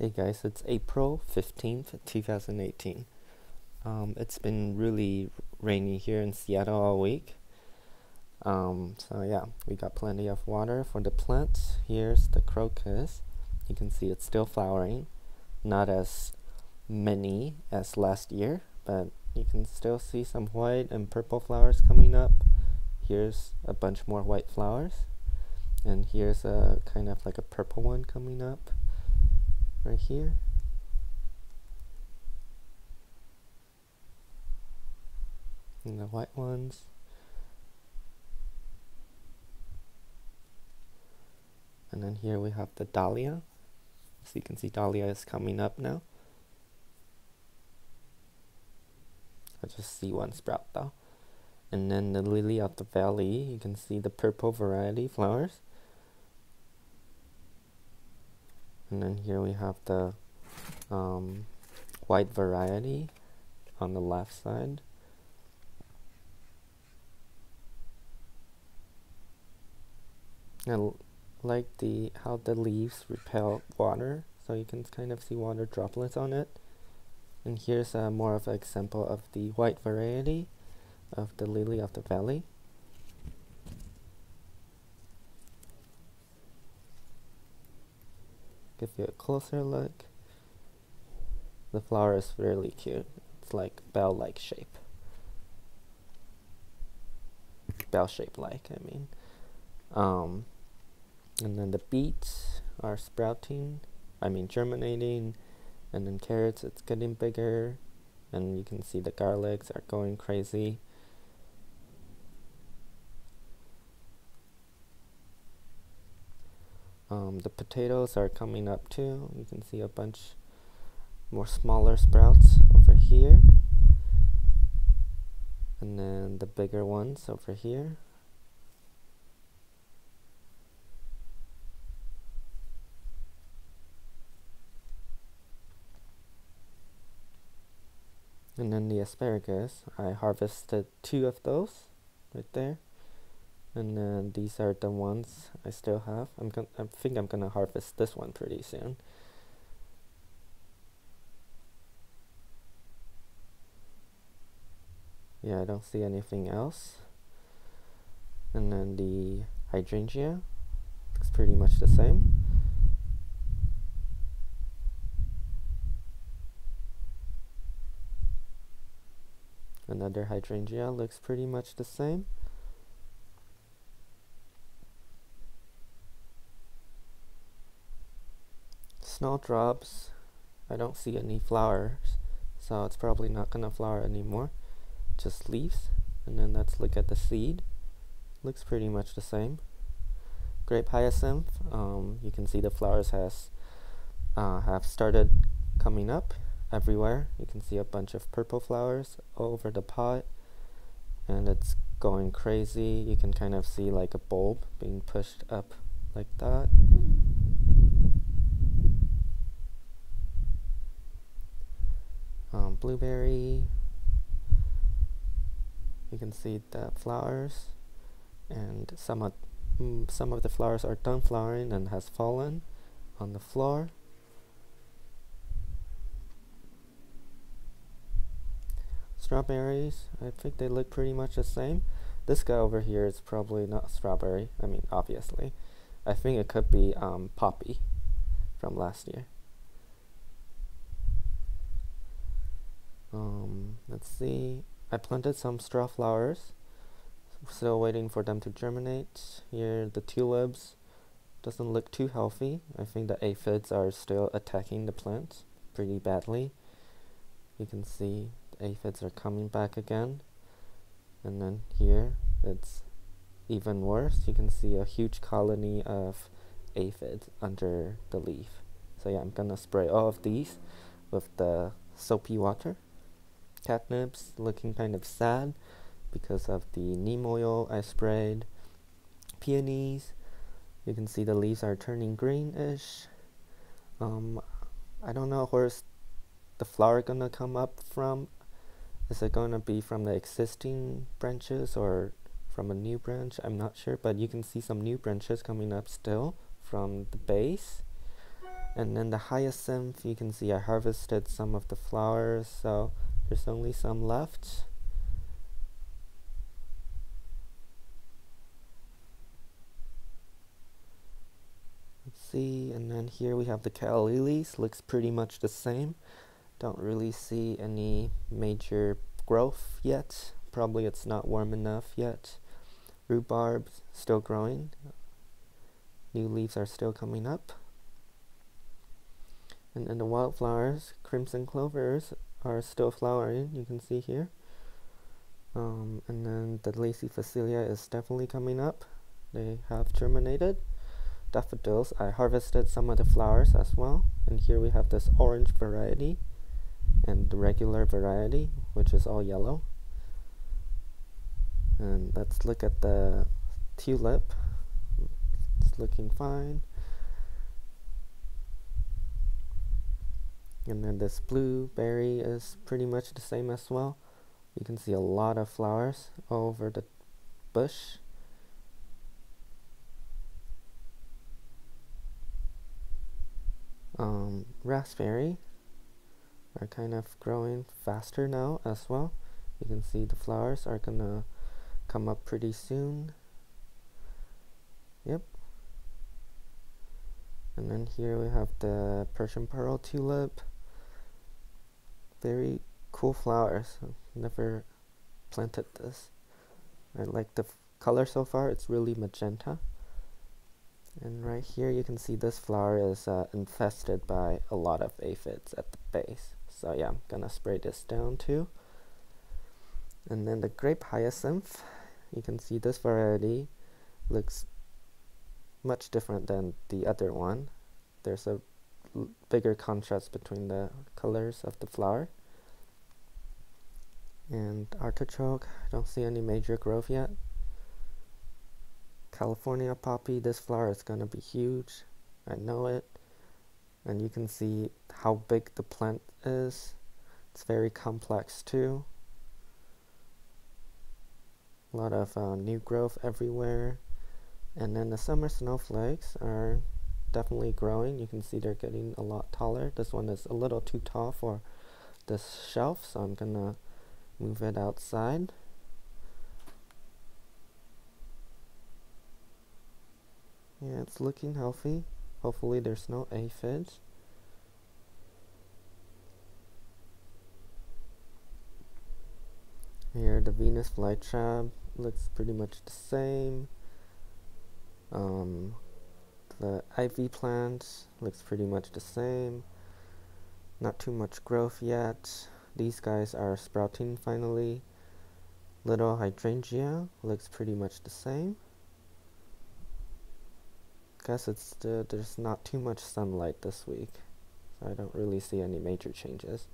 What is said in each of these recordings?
Hey guys, it's April 15th, 2018. Um, it's been really rainy here in Seattle all week. Um, so yeah, we got plenty of water for the plants. Here's the crocus. You can see it's still flowering. Not as many as last year, but you can still see some white and purple flowers coming up. Here's a bunch more white flowers. And here's a kind of like a purple one coming up right here. And the white ones. And then here we have the dahlia. So you can see dahlia is coming up now. I just see one sprout though. And then the lily of the valley, you can see the purple variety flowers. And then here we have the um, white variety on the left side. I like the how the leaves repel water so you can kind of see water droplets on it. And here's a more of an example of the white variety of the lily of the valley give you a closer look. The flower is really cute. It's like bell-like shape. Bell shape like, I mean. Um, and then the beets are sprouting, I mean germinating, and then carrots, it's getting bigger, and you can see the garlics are going crazy. Um, the potatoes are coming up too. You can see a bunch more smaller sprouts over here. And then the bigger ones over here. And then the asparagus, I harvested two of those right there and then these are the ones I still have. I'm gonna I think I'm gonna harvest this one pretty soon. Yeah I don't see anything else. And then the hydrangea looks pretty much the same. Another hydrangea looks pretty much the same snowdrops I don't see any flowers so it's probably not gonna flower anymore. Just leaves and then let's look at the seed. Looks pretty much the same. Grape hyacinth um, you can see the flowers has uh, have started coming up everywhere. You can see a bunch of purple flowers over the pot and it's going crazy. You can kind of see like a bulb being pushed up like that um, blueberry. You can see the flowers and some of mm, some of the flowers are done flowering and has fallen on the floor. Strawberries I think they look pretty much the same. This guy over here is probably not strawberry I mean obviously. I think it could be um, poppy from last year Um, let's see. I planted some straw flowers. Still waiting for them to germinate. Here, the tulips doesn't look too healthy. I think the aphids are still attacking the plant pretty badly. You can see the aphids are coming back again. And then here, it's even worse. You can see a huge colony of aphids under the leaf. So yeah, I'm gonna spray all of these with the soapy water catnips looking kind of sad because of the neem oil I sprayed. Peonies, you can see the leaves are turning greenish. Um, I don't know where's the flower gonna come up from. Is it gonna be from the existing branches or from a new branch? I'm not sure, but you can see some new branches coming up still from the base. And then the hyacinth, you can see I harvested some of the flowers, so there's only some left. Let's see, and then here we have the lilies, looks pretty much the same. Don't really see any major growth yet. Probably it's not warm enough yet. Rhubarb still growing. New leaves are still coming up. And then the wildflowers, crimson clovers, are still flowering, you can see here. Um, and then the lacy phacelia is definitely coming up. They have germinated. Daffodils, I harvested some of the flowers as well. And here we have this orange variety and the regular variety, which is all yellow. And let's look at the tulip. It's looking fine. And then this blueberry is pretty much the same as well. You can see a lot of flowers over the bush. Um, raspberry are kind of growing faster now as well. You can see the flowers are gonna come up pretty soon. Yep. And then here we have the Persian Pearl Tulip very cool flowers. I've never planted this. I like the color so far. It's really magenta. And right here you can see this flower is uh, infested by a lot of aphids at the base. So yeah, I'm gonna spray this down too. And then the grape hyacinth, you can see this variety looks much different than the other one. There's a bigger contrast between the colors of the flower. And artichoke, I don't see any major growth yet. California poppy, this flower is to be huge. I know it. And you can see how big the plant is. It's very complex too. A lot of uh, new growth everywhere. And then the summer snowflakes are definitely growing. You can see they're getting a lot taller. This one is a little too tall for this shelf, so I'm gonna move it outside. Yeah, it's looking healthy. Hopefully there's no aphids. Here the Venus flytrap looks pretty much the same. Um, the ivy plant looks pretty much the same. Not too much growth yet. These guys are sprouting finally. Little hydrangea looks pretty much the same. Guess it's the, there's not too much sunlight this week. So I don't really see any major changes.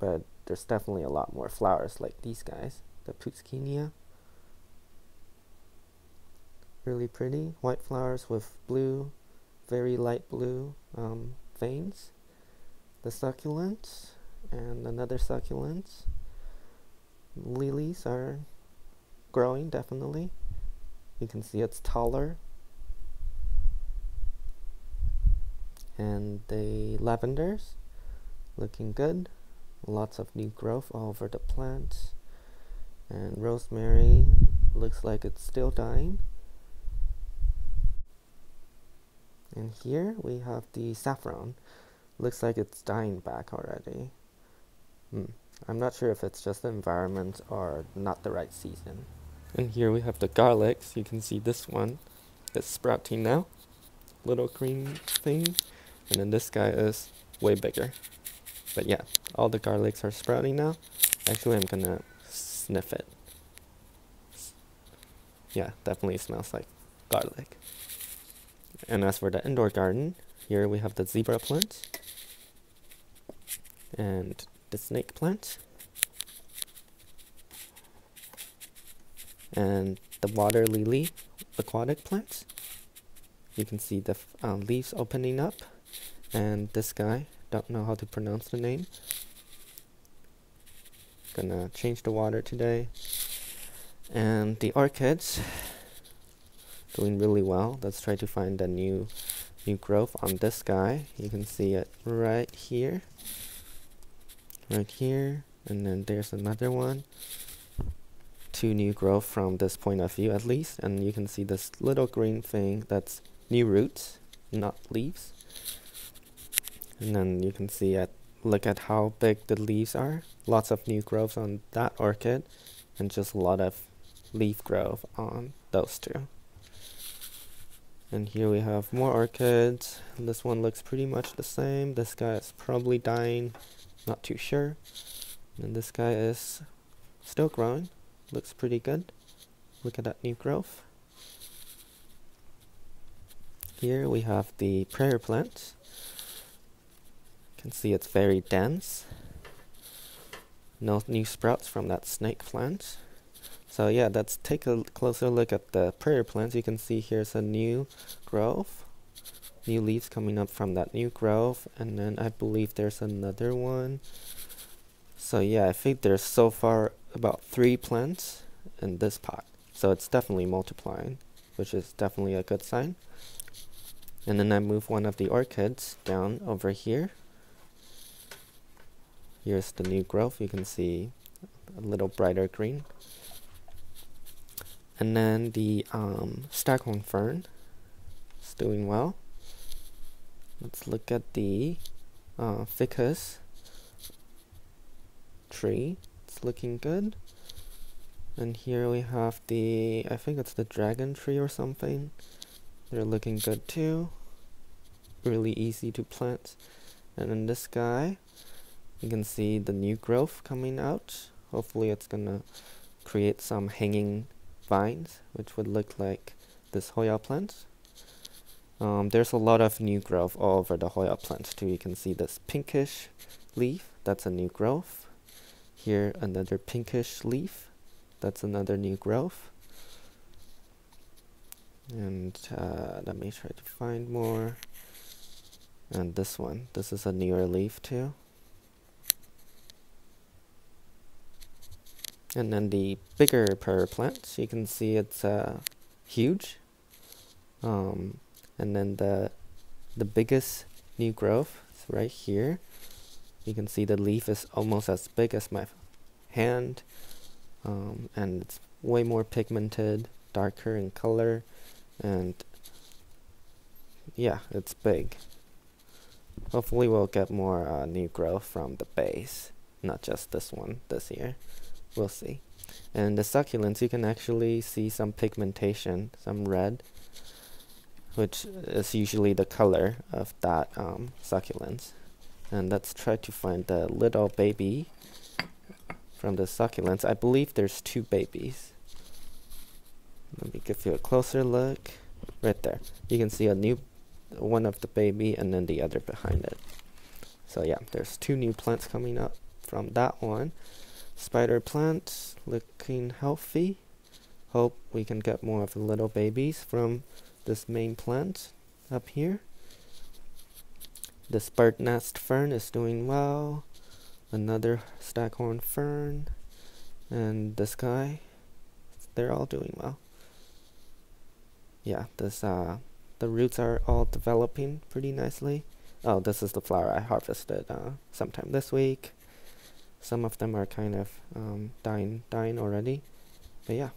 But there's definitely a lot more flowers like these guys. The Puschkinia really pretty. White flowers with blue, very light blue um, veins. The succulents and another succulent. Lilies are growing definitely. You can see it's taller. And the lavenders looking good. Lots of new growth all over the plant. And rosemary looks like it's still dying. And here we have the saffron. Looks like it's dying back already. Hmm. I'm not sure if it's just the environment or not the right season. And here we have the garlics. You can see this one is sprouting now. Little green thing. And then this guy is way bigger. But yeah, all the garlics are sprouting now. Actually, I'm gonna sniff it. Yeah, definitely smells like garlic. And as for the indoor garden, here we have the zebra plant and the snake plant and the water lily aquatic plant. You can see the uh, leaves opening up and this guy, don't know how to pronounce the name. Gonna change the water today. And the orchids, doing really well. Let's try to find a new new growth on this guy. You can see it right here. Right here. And then there's another one. Two new growth from this point of view at least. And you can see this little green thing that's new roots, not leaves. And then you can see at look at how big the leaves are. Lots of new growth on that orchid and just a lot of leaf growth on those two. And here we have more orchids. This one looks pretty much the same. This guy is probably dying, not too sure. And this guy is still growing. Looks pretty good. Look at that new growth. Here we have the prayer plant. You can see it's very dense. No new sprouts from that snake plant. So yeah, let's take a closer look at the prayer plants. You can see here's a new growth. New leaves coming up from that new growth. And then I believe there's another one. So yeah, I think there's so far about three plants in this pot. So it's definitely multiplying, which is definitely a good sign. And then I move one of the orchids down over here. Here's the new growth. You can see a little brighter green. And then the um, staghorn fern is doing well. Let's look at the uh, ficus tree. It's looking good. And here we have the, I think it's the dragon tree or something. They're looking good too. Really easy to plant. And in this guy, you can see the new growth coming out. Hopefully it's gonna create some hanging vines, which would look like this Hoya plant. Um, there's a lot of new growth all over the Hoya plant too. You can see this pinkish leaf, that's a new growth. Here another pinkish leaf, that's another new growth. And uh, let me try to find more. And this one, this is a newer leaf too. And then the bigger prayer plant, you can see it's uh, huge. Um, and then the the biggest new growth is right here. You can see the leaf is almost as big as my hand. Um, and it's way more pigmented, darker in color. And yeah, it's big. Hopefully we'll get more uh, new growth from the base, not just this one this year. We'll see. And the succulents, you can actually see some pigmentation, some red, which is usually the color of that um, succulents. And let's try to find the little baby from the succulents. I believe there's two babies. Let me give you a closer look. Right there. You can see a new one of the baby and then the other behind it. So yeah, there's two new plants coming up from that one. Spider plant looking healthy. Hope we can get more of the little babies from this main plant up here. The bird nest fern is doing well. Another staghorn fern. And this guy. They're all doing well. Yeah, this uh the roots are all developing pretty nicely. Oh, this is the flower I harvested uh, sometime this week. Some of them are kind of um, dying, dying already. But yeah,